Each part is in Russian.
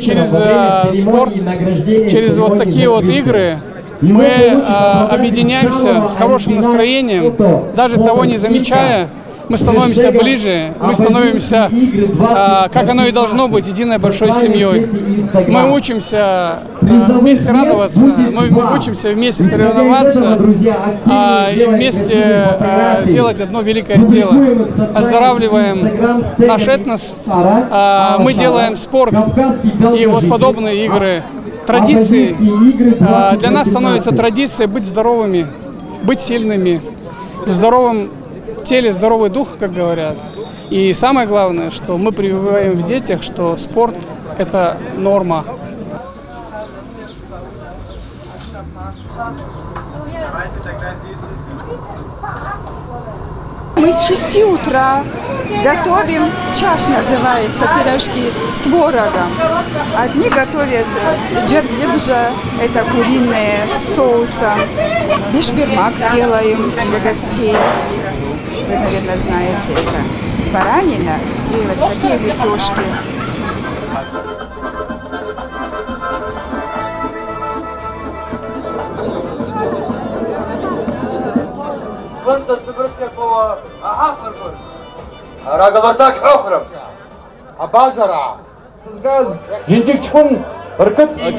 Через, э, через вот такие вот игры мы э, объединяемся с хорошим настроением, даже того не замечая, мы становимся ближе, мы становимся, а, как оно и должно быть, единой большой семьей. Мы учимся а, вместе радоваться, мы учимся вместе соревноваться а, и вместе а, делать одно великое дело. Оздоравливаем наш этнос, а, мы делаем спорт и вот подобные игры. традиции. А, для нас становится традицией быть здоровыми, быть сильными, в здоровом теле здоровый дух, как говорят. И самое главное, что мы прививаем в детях, что спорт – это норма. Мы с 6 утра готовим, чаш называется, пирожки с творогом. Одни готовят джаглебжа, это куриные с соусом. Бишбермак делаем для гостей Вы, наверное, знаете это. Баранина и вот такие лепешки. كنت استبرتك هو عافر راجل ارتاك حخرم Абазара. Ентикчхун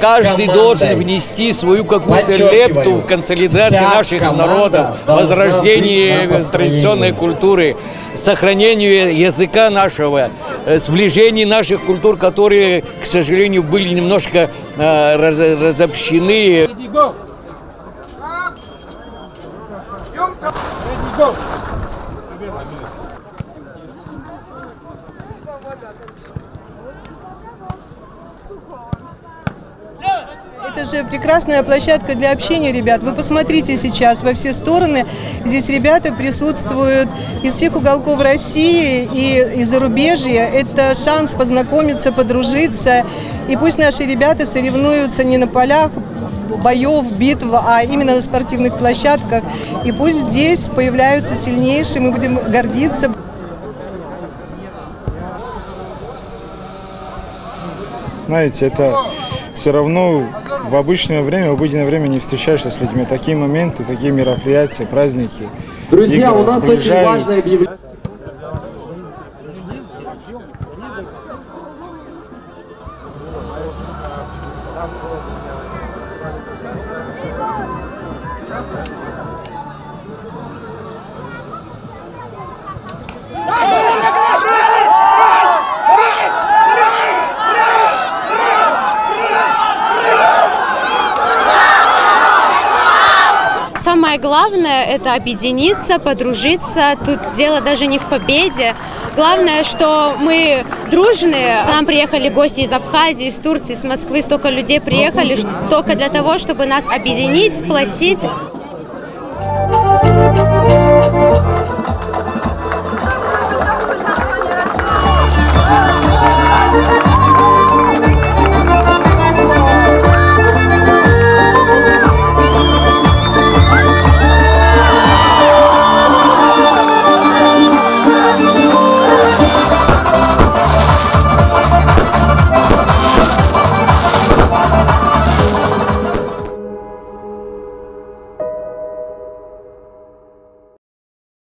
Каждый должен внести свою какую-то лепту в консолидацию наших народов, возрождение традиционной культуры, сохранению языка нашего, э, сближение наших культур, которые, к сожалению, были немножко э, раз- Это же прекрасная площадка для общения, ребят. Вы посмотрите сейчас во все стороны. Здесь ребята присутствуют из всех уголков России и из зарубежья. Это шанс познакомиться, подружиться. И пусть наши ребята соревнуются не на полях боев, битв, а именно на спортивных площадках. И пусть здесь появляются сильнейшие, мы будем гордиться. Знаете, это все равно в обычное время, в обыденное время не встречаешься с людьми. Такие моменты, такие мероприятия, праздники. Друзья, игры у нас очень важное объявление. Самое главное – это объединиться, подружиться. Тут дело даже не в победе. Главное, что мы дружные. К нам приехали гости из Абхазии, из Турции, из Москвы. Столько людей приехали только для того, чтобы нас объединить, сплотить,